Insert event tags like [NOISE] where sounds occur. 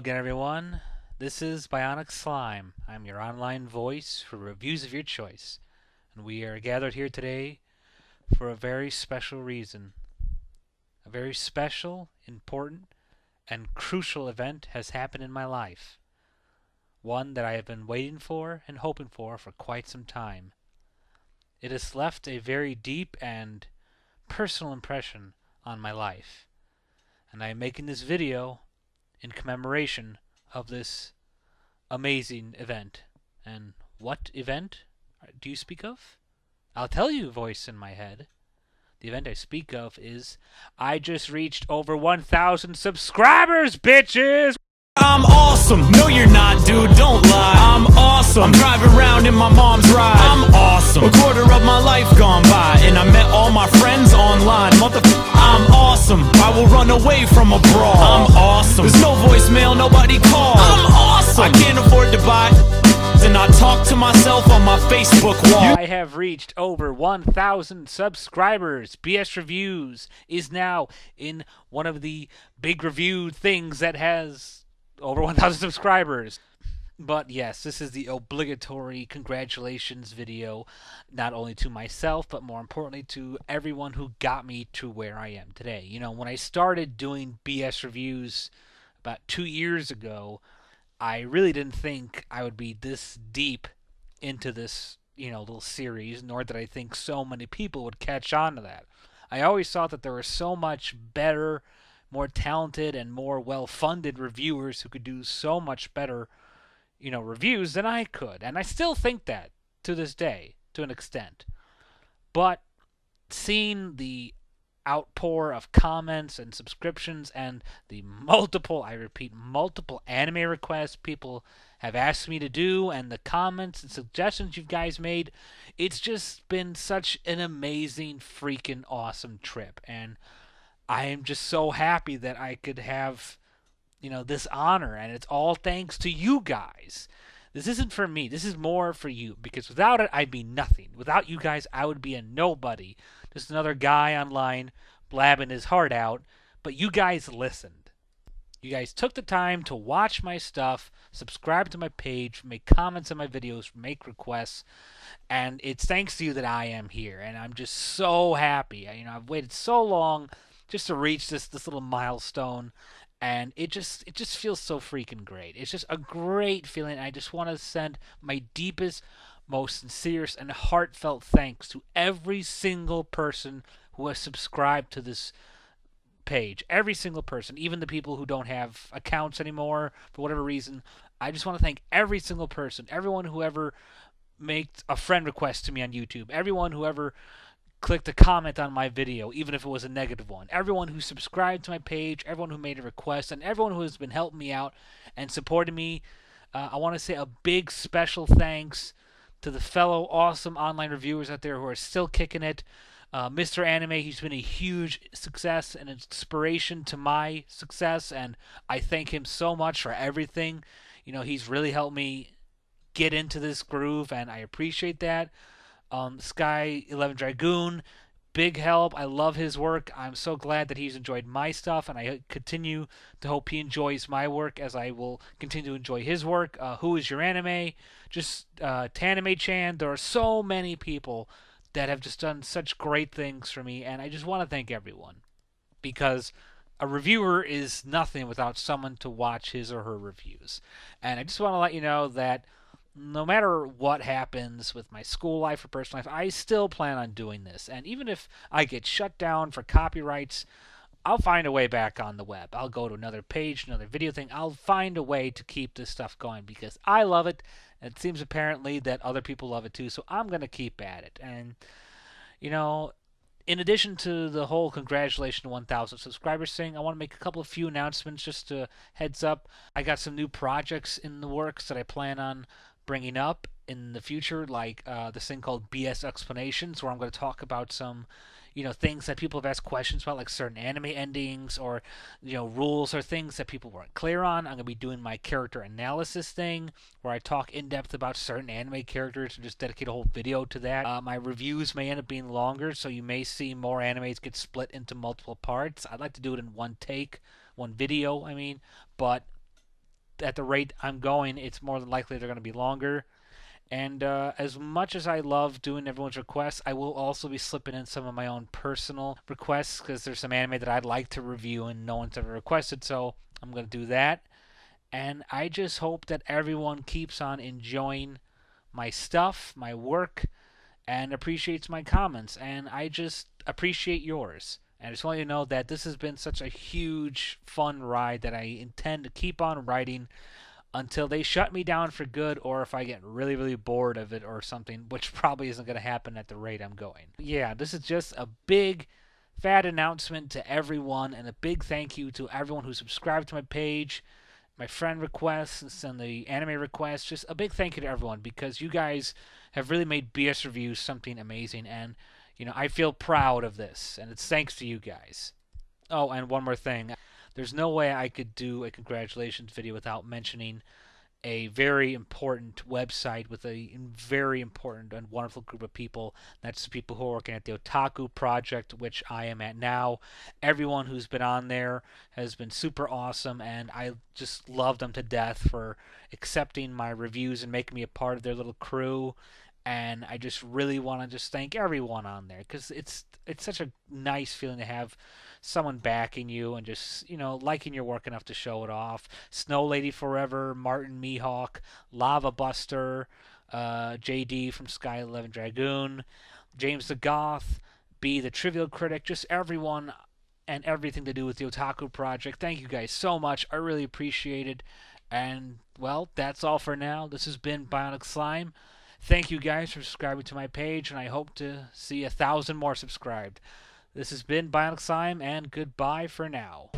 Again, everyone. This is Bionic Slime. I'm your online voice for reviews of your choice. And we are gathered here today for a very special reason. A very special, important, and crucial event has happened in my life. One that I have been waiting for and hoping for for quite some time. It has left a very deep and personal impression on my life. And I am making this video in commemoration of this amazing event. And what event do you speak of? I'll tell you, voice in my head. The event I speak of is I just reached over 1,000 subscribers, bitches! I'm awesome. No, you're not, dude. Don't lie. I'm awesome. I'm driving around in my mom's ride. I'm awesome. A quarter of my life gone by, and I met all my friends online. Motherfucker, will run away from a brawl. I'm awesome. There's no voicemail, nobody calls. I'm awesome. I can't afford to buy. And I talk to myself on my Facebook wall. I have reached over 1,000 subscribers. BS Reviews is now in one of the big review things that has over 1,000 subscribers. But yes, this is the obligatory congratulations video, not only to myself, but more importantly to everyone who got me to where I am today. You know, when I started doing BS reviews about two years ago, I really didn't think I would be this deep into this, you know, little series, nor did I think so many people would catch on to that. I always thought that there were so much better, more talented, and more well funded reviewers who could do so much better you know, reviews than I could. And I still think that to this day, to an extent. But seeing the outpour of comments and subscriptions and the multiple, I repeat, multiple anime requests people have asked me to do and the comments and suggestions you guys made, it's just been such an amazing, freaking awesome trip. And I am just so happy that I could have you know this honor and it's all thanks to you guys. This isn't for me. This is more for you because without it i'd be nothing. Without you guys i would be a nobody. Just another guy online blabbing his heart out but you guys listened. You guys took the time to watch my stuff subscribe to my page make comments on my videos make requests and it's thanks to you that i am here and i'm just so happy. You know i've waited so long just to reach this this little milestone and it just it just feels so freaking great. It's just a great feeling. I just want to send my deepest, most sincerest and heartfelt thanks to every single person who has subscribed to this page. Every single person, even the people who don't have accounts anymore for whatever reason. I just want to thank every single person, everyone who ever makes a friend request to me on YouTube, everyone who ever clicked a comment on my video, even if it was a negative one. Everyone who subscribed to my page, everyone who made a request, and everyone who has been helping me out and supporting me. Uh, I want to say a big special thanks to the fellow awesome online reviewers out there who are still kicking it. Uh, Mr. Anime, he's been a huge success and inspiration to my success, and I thank him so much for everything. You know, he's really helped me get into this groove, and I appreciate that. Um, Sky Eleven Dragoon, big help. I love his work. I'm so glad that he's enjoyed my stuff, and I continue to hope he enjoys my work as I will continue to enjoy his work. Uh, Who is your anime? Just uh, Tanime Chan. There are so many people that have just done such great things for me, and I just want to thank everyone because a reviewer is nothing without someone to watch his or her reviews. And I just want to let you know that no matter what happens with my school life or personal life, I still plan on doing this. And even if I get shut down for copyrights, I'll find a way back on the web. I'll go to another page, another video thing. I'll find a way to keep this stuff going because I love it. It seems apparently that other people love it too, so I'm going to keep at it. And, you know, in addition to the whole congratulations to 1,000 subscribers thing, I want to make a couple of few announcements just to heads up. I got some new projects in the works that I plan on bringing up in the future, like uh, this thing called BS Explanations, where I'm going to talk about some, you know, things that people have asked questions about, like certain anime endings or, you know, rules or things that people weren't clear on. I'm going to be doing my character analysis thing, where I talk in depth about certain anime characters and just dedicate a whole video to that. Uh, my reviews may end up being longer, so you may see more animes get split into multiple parts. I'd like to do it in one take, one video, I mean, but at the rate I'm going, it's more than likely they're going to be longer. And uh, as much as I love doing everyone's requests, I will also be slipping in some of my own personal requests because there's some anime that I'd like to review and no one's ever requested, so I'm going to do that. And I just hope that everyone keeps on enjoying my stuff, my work, and appreciates my comments. And I just appreciate yours. And I just want you to know that this has been such a huge, fun ride that I intend to keep on writing until they shut me down for good or if I get really, really bored of it or something, which [LAUGHS] probably isn't going to happen at the rate I'm going. Yeah, this is just a big, fat announcement to everyone and a big thank you to everyone who subscribed to my page, my friend requests, and the anime requests. Just a big thank you to everyone because you guys have really made BS Reviews something amazing and, you know, I feel proud of this and it's thanks to you guys. Oh, and one more thing there's no way I could do a congratulations video without mentioning a very important website with a very important and wonderful group of people. That's the people who are working at the Otaku Project, which I am at now. Everyone who's been on there has been super awesome, and I just love them to death for accepting my reviews and making me a part of their little crew. And I just really want to just thank everyone on there because it's it's such a nice feeling to have someone backing you and just you know liking your work enough to show it off. Snow Lady Forever, Martin Mihawk, Lava Buster, uh, JD from Sky Eleven Dragoon, James the Goth, B the Trivial Critic, just everyone and everything to do with the Otaku Project. Thank you guys so much. I really appreciate it. And well, that's all for now. This has been Bionic Slime. Thank you guys for subscribing to my page, and I hope to see a thousand more subscribed. This has been Bionic Slime, and goodbye for now.